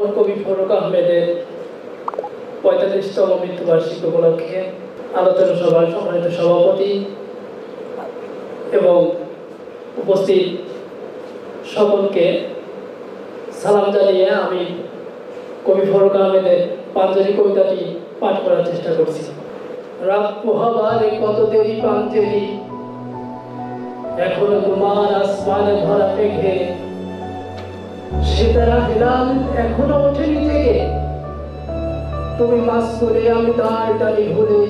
কবি ফরুক আহমেদের পঁয়তাল্লিশতম মৃত্যুবার্ষিকী উপলক্ষে আলোচনা সভার সম্মানিত সভাপতি এবং উপস্থিত সকলকে সালাম জানিয়ে আমি কবি ফরুক আহমেদের পাঞ্জাবি কবিতাটি পাঠ করার চেষ্টা করছি। রাত পোহাবার কত দেরি পাঞ্জেরি এখনও তোমার আসমানে ভরা মেঘে সেতারা হেলাল এখনও ওঠেনি থেকে। তুমি মাস করে আমি তার ডালি ভুলে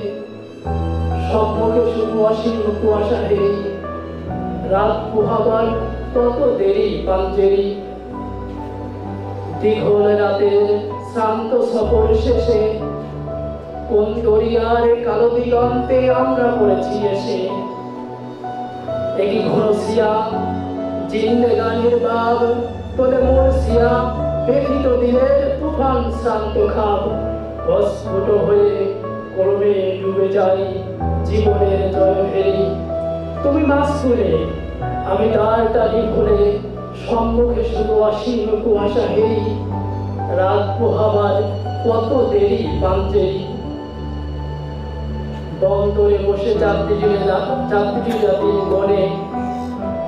সম্মুখে শুধু অসীম কুয়াশা হেরি রাত পোহাবার কত দেরি পাঞ্জেরি। দীঘল রাতের শ্রান্ত সফর শেষে, কোন দরিয়ার কালো দিগন্তে আমরা পড়েছি এসে। একই ঘন সিয়া জিন্দেগানির বাব তোলে মোর ব্যথিত দিলের তুফান শ্রান্ত খাব অস্ফুট হয়ে করবে ডুবে যাই, জীবনের জয় ফেরি তুমি মাছ খুলে আমি তার টালি ভুলে সম্মুখে শুধু অসীম কুয়াশা হেরি রাত পোহাবার কত দেরি পাঞ্জেরি বন্দরে বসে যাত্রী যাত্রী মনে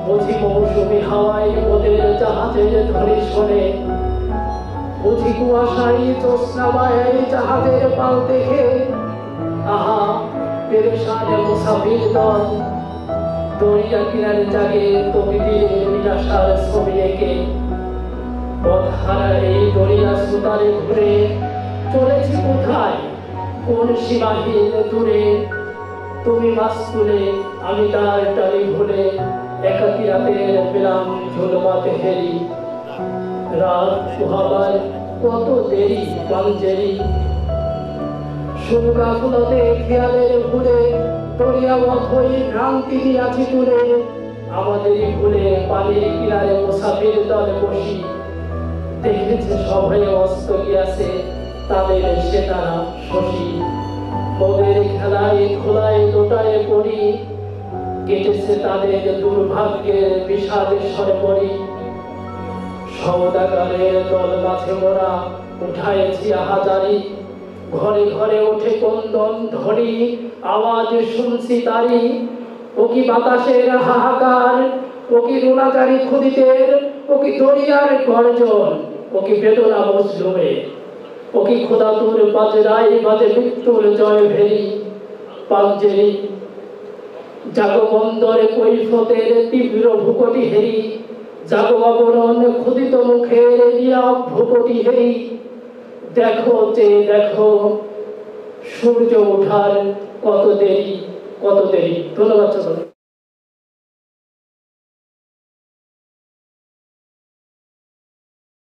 বুঝি মৌসুমি হাওয়ায় ওদের জাহাজের ধ্বনি শোনে। বুঝি কুয়াশাই জ্যোৎস্নামায় জাহাজের পাল দেখে, আহা, পেরেশানে মুসাফির দল। দরিয়া কিনারে জাগে তবি তীরে ছবি এঁকে। পথ এই দরিয়া সুতারে ঘুরে, চলেছি কোথায়? কোন সীমাহীন দূরে? তুমি তুলে আমি তার টালি ভুলে একাকি রাতে পেলাম কত দেরি পাঞ্জেরি সুগা ফুলতে ভুলে দরিয়া মথই ভ্রান্তি আছি তুলে। আমাদেরই ভুলে পানির কিনারে মুসাফির দলে বসি। দেখেছে সবাই অস্ত গিয়াছে, তাদের সে তারা শশী। মোদের খেলায় খোলায় লোটায় পড়ি। কেটেছে তাদের দুর্ভাগ্যের বিষাদের স্বরে পড়ি সৌদাগারের দল মাঝে মোরা উঠাইছি হাজারি ঘরে ঘরে ওঠে কন্দন ধরি আওয়াজ শুনছি তারি। ও কি বাতাসের হাহাকার, ও কি রুণাচারী খুদিতের ও কি দরিয়ার গর্জন, ও কি বেদনা মজলুমে। ও কি খোদা তোর বাজরাই বাজে মৃত্যুর জয় ভেরি পাঞ্জেরি জাগো বন্দরে কৈফতের তীব্র ভুকটি হেরি জাগবাবরণ ক্ষুদিত মুখের নীরব ভুকটি হেরি। দেখো যে দেখো, সূর্য ওঠার কত দেরি কত দেরি। ধন্যবাদ